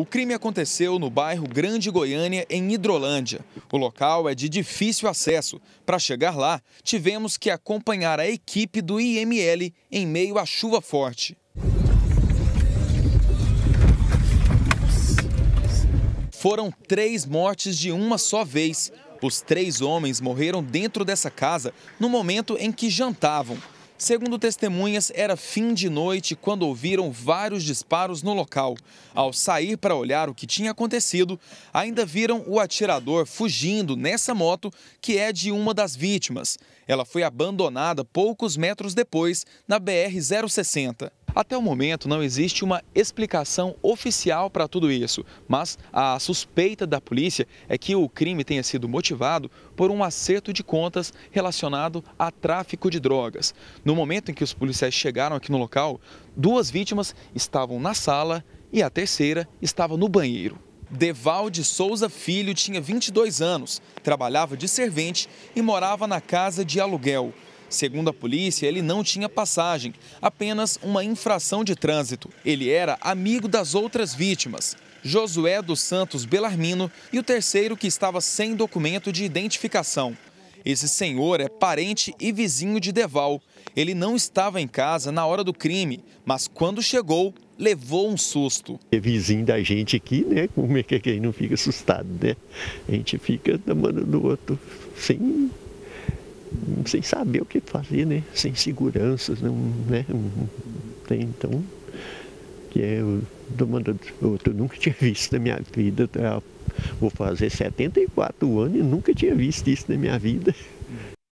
O crime aconteceu no bairro Grande Goiânia, em Hidrolândia. O local é de difícil acesso. Para chegar lá, tivemos que acompanhar a equipe do IML em meio à chuva forte. Foram três mortes de uma só vez. Os três homens morreram dentro dessa casa no momento em que jantavam. Segundo testemunhas, era fim de noite quando ouviram vários disparos no local. Ao sair para olhar o que tinha acontecido, ainda viram o atirador fugindo nessa moto que é de uma das vítimas. Ela foi abandonada poucos metros depois na BR-060. Até o momento não existe uma explicação oficial para tudo isso, mas a suspeita da polícia é que o crime tenha sido motivado por um acerto de contas relacionado a tráfico de drogas. No momento em que os policiais chegaram aqui no local, duas vítimas estavam na sala e a terceira estava no banheiro. Devalde Souza Filho tinha 22 anos, trabalhava de servente e morava na casa de aluguel. Segundo a polícia, ele não tinha passagem, apenas uma infração de trânsito. Ele era amigo das outras vítimas, Josué dos Santos Belarmino e o terceiro que estava sem documento de identificação. Esse senhor é parente e vizinho de Deval. Ele não estava em casa na hora do crime, mas quando chegou, levou um susto. É vizinho da gente aqui, né? Como é que quem não fica assustado, né? A gente fica da mano do outro sem sem saber o que fazer, né? Sem segurança, não, né? Tem, então, que é o outro, eu nunca tinha visto na minha vida. Tá? Vou fazer 74 anos e nunca tinha visto isso na minha vida.